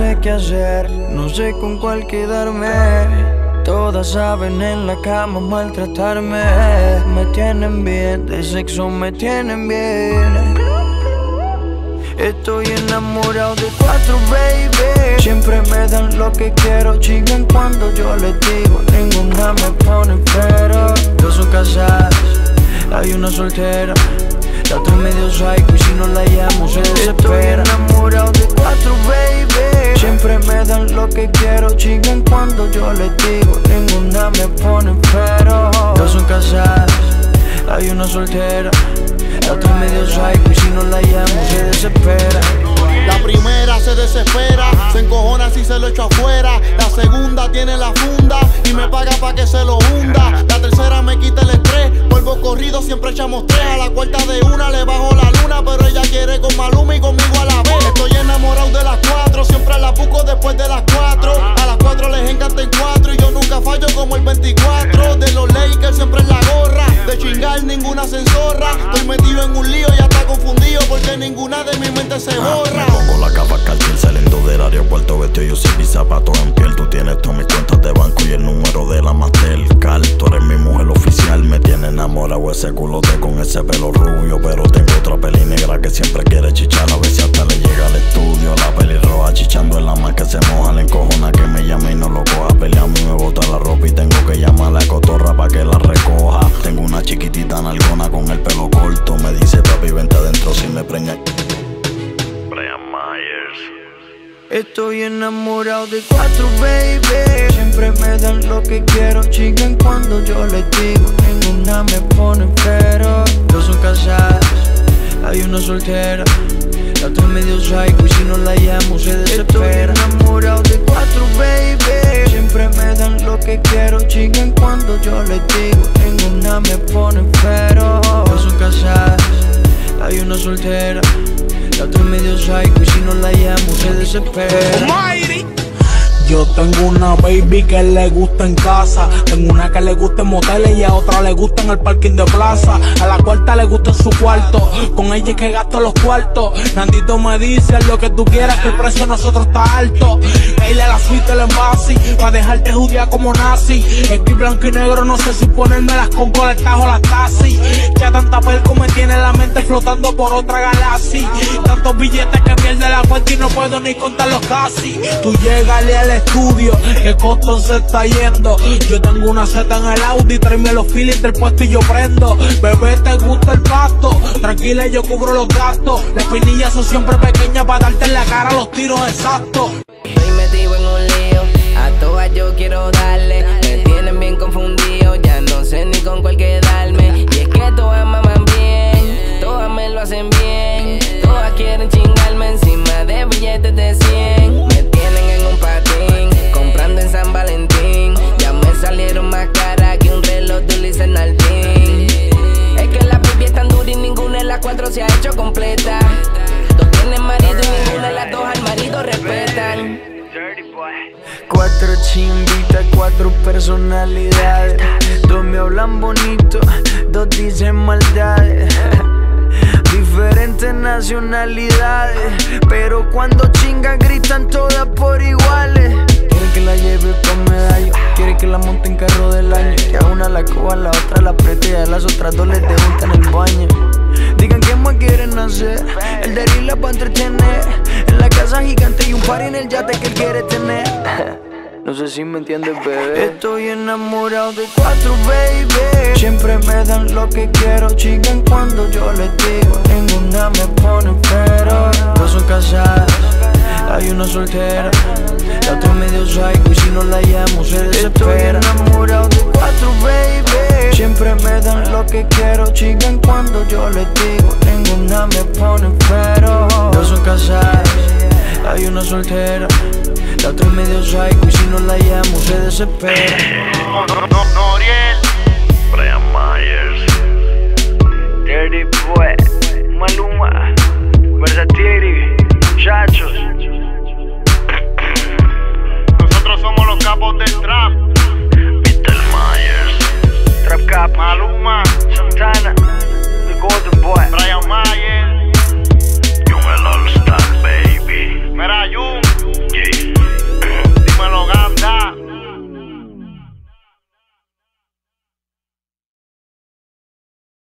no sé qué hacer, no sé con cuál quedarme. Todas saben en la cama maltratarme. Me tienen bien, de sexo me tienen bien. Estoy enamorado de cuatro, baby. Siempre me dan lo que quiero, chingan cuando yo les digo. Ninguna me pone pero. Dos son casadas, hay una soltera. La otra medio psycho y si no la llamo se desespera. Estoy enamorado de cuatro, baby. Siempre me dan lo que quiero Chingan cuando yo les digo Ninguna me pone pero Dos son casadas, hay una soltera La otra medio psycho y si no la llamo se desespera la primera se desespera, se encojona si se lo echo afuera. La segunda tiene la funda y me paga pa' que se lo hunda. La tercera me quita el estrés, vuelvo corrido, siempre echamos tres. A la cuarta de una le bajo la luna, pero ella quiere con Maluma y conmigo a la vez. Estoy enamorado de las cuatro, siempre la busco después de las cuatro. A las cuatro les encanta el cuatro y yo nunca fallo como el 24. De los Lakers siempre de chingar ninguna censorra. Estoy metido en un lío, ya está confundido porque ninguna de mi mente se borra. Pongo la capa cartier saliendo del aeropuerto Vestido yo sin mis zapatos en piel Tú tienes todas mis cuentas de banco y el número de la Mastercard Tú eres mi mujer oficial Me tiene enamorado ese culote con ese pelo rubio Pero tengo otra Estoy enamorado de cuatro, baby. Siempre me dan lo que quiero, chingan cuando yo les digo. Ninguna me pone pero. Dos son casadas, hay una soltera. La otra medio psycho y si no la llamo se desespera. Estoy enamorado de cuatro, baby. Siempre me dan lo que quiero, chingan cuando yo les digo. Ninguna me pone pero. Dos son casadas, hay una soltera. La otra medio psycho y si no la llamo se desespera. Tengo una baby que le gusta en casa. Tengo una que le gusta en moteles y a otra le gusta en el parking de plaza. A la cuarta le gusta en su cuarto. Con ella es que gasto los cuartos. Nandito me dice lo que tú quieras, que el precio de nosotros está alto. Baile la suite el envase. Pa' dejarte judía como nazi. Estoy blanco y negro, no sé si ponérmelas con coletas o las taxis. Ya tanta perco me tiene la mente flotando por otra galaxia. Tantos billetes que pierde la cuenta y no puedo ni contarlos casi. Tú llegale al estudio, que Coston se está yendo. Yo tengo una seta en el Audi, tráeme los feelings del puesto y yo prendo. Bebé, te gusta el pasto, tranquila, yo cubro los gastos. Las pinillas son siempre pequeñas para darte en la cara los tiros exactos. Estoy metido en un lío, a todas yo quiero darle. Me tienen bien confundido, ya no sé ni con cuál Dos me hablan bonito, dos dicen maldades. Diferentes nacionalidades, pero cuando chingan gritan todas por iguales. Quiere que la lleve con medallo, quiere que la monte en carro del año. Que a una la coja, a la otra la apriete y a las otras dos les debuta en el baño. Digan qué más quieren hacer, el de la para entretener. En la casa gigante y un par en el yate que él quiere tener. No sé si me entiendes, bebé. Estoy enamorado de cuatro, baby. Siempre me dan lo que quiero, chingan cuando yo les digo. Ninguna me pone pero. Dos son casadas, hay una soltera. La otra medio psycho y si no la llamo se desespera. Estoy enamorado de cuatro, baby. Siempre me dan lo que quiero, chingan cuando yo les digo. Ninguna me pone pero. Dos son casadas, hay una soltera. La otra medio psycho y si no la llamo se desespera. No, no, no, no Ariel Brian Myers Dirty Boy Maluma Versatiri Muchachos Nosotros somos los capos del trap. Peter Myers. Trap Cap. Maluma. Santana. The Golden Boy. Brian Myers